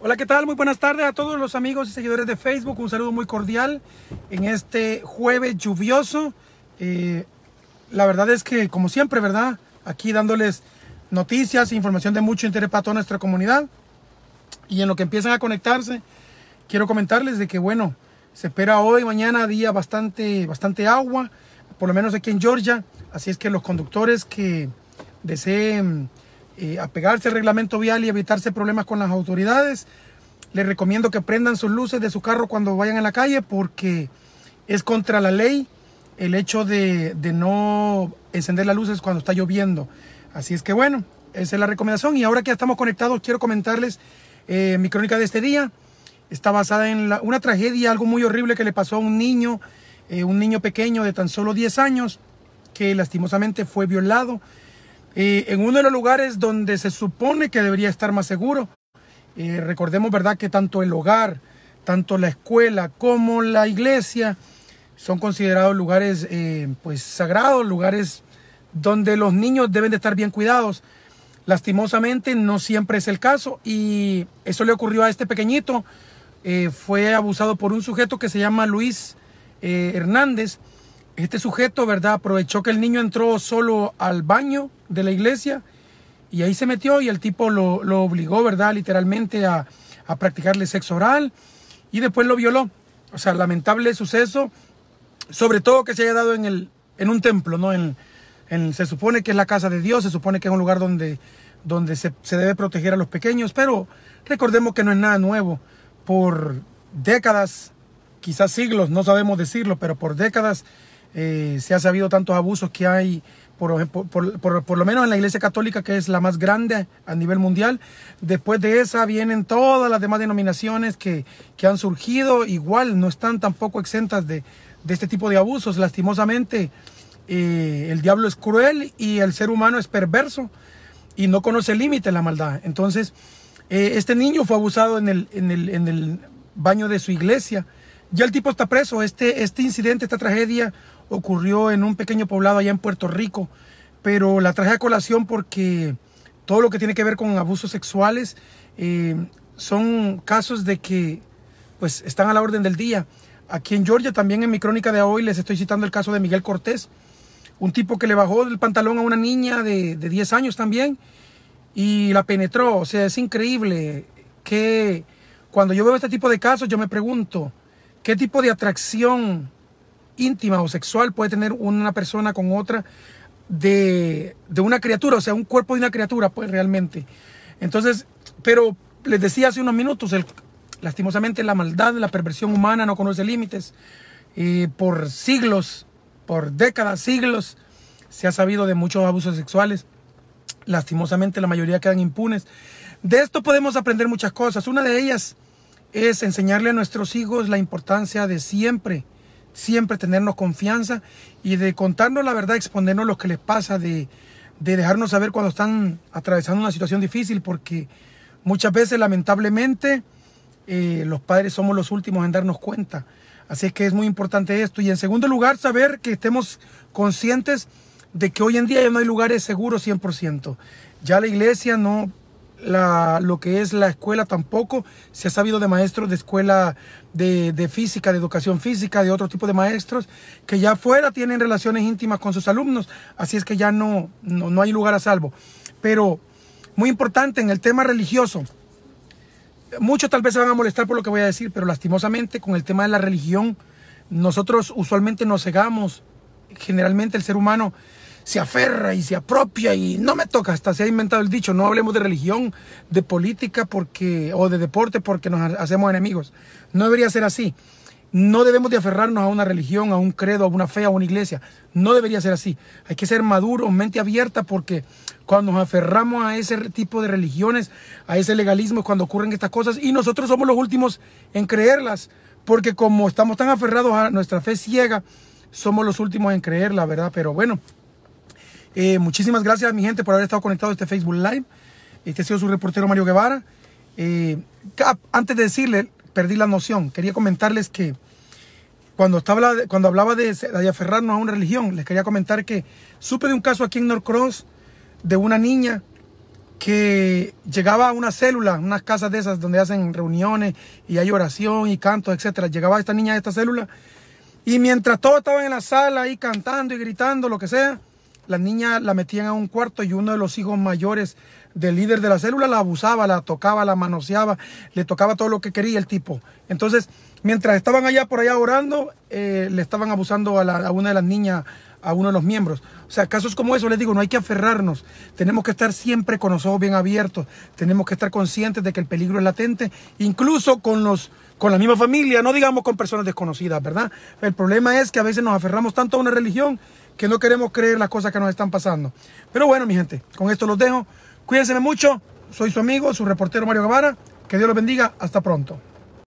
Hola, ¿qué tal? Muy buenas tardes a todos los amigos y seguidores de Facebook. Un saludo muy cordial en este jueves lluvioso. Eh, la verdad es que, como siempre, ¿verdad? Aquí dándoles noticias e información de mucho interés para toda nuestra comunidad. Y en lo que empiezan a conectarse, quiero comentarles de que, bueno, se espera hoy, mañana, día bastante, bastante agua, por lo menos aquí en Georgia. Así es que los conductores que deseen eh, apegarse al reglamento vial y evitarse problemas con las autoridades. Les recomiendo que prendan sus luces de su carro cuando vayan a la calle porque es contra la ley el hecho de, no encender las luces cuando está lloviendo. Así es que bueno, esa es la recomendación. Y ahora que ya estamos conectados, quiero comentarles eh, mi crónica de este día. Está basada en una tragedia, algo muy horrible que le pasó a un niño, eh, un niño pequeño de tan solo 10 años, que lastimosamente fue violado en uno de los lugares donde se supone que debería estar más seguro. recordemos, ¿verdad?, que tanto el hogar, tanto la escuela como la iglesia son considerados lugares eh, pues sagrados, lugares donde los niños deben de estar bien cuidados. Lastimosamente no siempre es el caso y eso le ocurrió a este pequeñito. Eh, fue abusado por un sujeto que se llama Luis eh, Hernández este sujeto, ¿verdad? Aprovechó que el niño entró solo al baño de la iglesia y ahí se metió y el tipo lo, obligó, ¿verdad? Literalmente a, practicarle sexo oral y después lo violó. O sea, lamentable suceso, sobre todo que se haya dado en, el, en un templo, ¿no? En, se supone que es la casa de Dios, se supone que es un lugar donde, donde se, se debe proteger a los pequeños, pero recordemos que no es nada nuevo. Por décadas, quizás siglos, no sabemos decirlo, pero por décadas eh, se ha sabido tantos abusos que hay, por, por, lo menos en la Iglesia Católica, que es la más grande a nivel mundial. Después de esa vienen todas las demás denominaciones que, que han surgido, igual no están tampoco exentas de, de este tipo de abusos. Lastimosamente, eh, el diablo es cruel y el ser humano es perverso y no conoce límite la maldad. Entonces, eh, este niño fue abusado en el, en el, en el baño de su iglesia. Ya el tipo está preso. Este, este incidente, esta tragedia ocurrió en un pequeño poblado allá en Puerto Rico, pero la traje a colación porque todo lo que tiene que ver con abusos sexuales eh, son casos de que pues están a la orden del día. Aquí en Georgia también en mi crónica de hoy les estoy citando el caso de Miguel Cortés, un tipo que le bajó del pantalón a una niña de, de 10 años también y la penetró. O sea, es increíble que cuando yo veo este tipo de casos yo me pregunto, ¿qué tipo de atracción íntima o sexual puede tener una persona con otra de, una criatura, o sea, un cuerpo de una criatura, pues realmente. Entonces, pero les decía hace unos minutos, lastimosamente la maldad, la perversión humana no conoce límites. Y por siglos, por décadas, siglos, se ha sabido de muchos abusos sexuales. Lastimosamente la mayoría quedan impunes. De esto podemos aprender muchas cosas. Una de ellas es enseñarle a nuestros hijos la importancia de siempre siempre tenernos confianza y de contarnos la verdad, exponernos lo que les pasa, de, dejarnos saber cuando están atravesando una situación difícil, porque muchas veces lamentablemente eh, los padres somos los últimos en darnos cuenta. Así es que es muy importante esto. Y en segundo lugar, saber que estemos conscientes de que hoy en día ya no hay lugares seguros 100%. Ya la iglesia no la, lo que es la escuela tampoco. Se ha sabido de maestros de escuela de, física, de educación física, de otro tipo de maestros, que ya afuera tienen relaciones íntimas con sus alumnos. Así es que ya no, no, hay lugar a salvo. Pero muy importante en el tema religioso. Muchos tal vez se van a molestar por lo que voy a decir, pero lastimosamente con el tema de la religión, nosotros usualmente nos cegamos. Generalmente el ser humano se aferra y se apropia y no me toca, hasta se ha inventado el dicho, no hablemos de religión, de política porque, o de deporte porque nos hacemos enemigos. No debería ser así. No debemos de aferrarnos a una religión, a un credo, a una fe, a una iglesia. No debería ser así. Hay que ser maduros, mente abierta, porque cuando nos aferramos a ese tipo de religiones, a ese legalismo, es cuando ocurren estas cosas, y nosotros somos los últimos en creerlas, porque como estamos tan aferrados a nuestra fe ciega, somos los últimos en creerla, ¿verdad? Pero bueno, eh, muchísimas gracias, mi gente, por haber estado conectado a este Facebook Live. Este ha sido su reportero Mario Guevara. Eh, antes de decirle, perdí la noción. Quería comentarles que cuando, estaba, cuando hablaba de, de, aferrarnos a una religión, les quería comentar que supe de un caso aquí en Norcross de una niña que llegaba a una célula, unas casas de esas donde hacen reuniones y hay oración y canto, etcétera. Llegaba esta niña a esta célula y mientras todos estaban en la sala ahí cantando y gritando, lo que sea, la niña la metían a un cuarto y uno de los hijos mayores del líder de la célula la abusaba, la tocaba, la manoseaba, le tocaba todo lo que quería el tipo. Entonces, mientras estaban allá por allá orando, eh, le estaban abusando a, una de las niñas a uno de los miembros. O sea, casos como eso, les digo, no hay que aferrarnos. Tenemos que estar siempre con los ojos bien abiertos. Tenemos que estar conscientes de que el peligro es latente, incluso con los con la misma familia, no digamos con personas desconocidas, ¿verdad? El problema es que a veces nos aferramos tanto a una religión que no queremos creer las cosas que nos están pasando. Pero bueno, mi gente, con esto los dejo. Cuídense mucho. Soy su amigo, su reportero Mario Guevara. Que Dios los bendiga. Hasta pronto.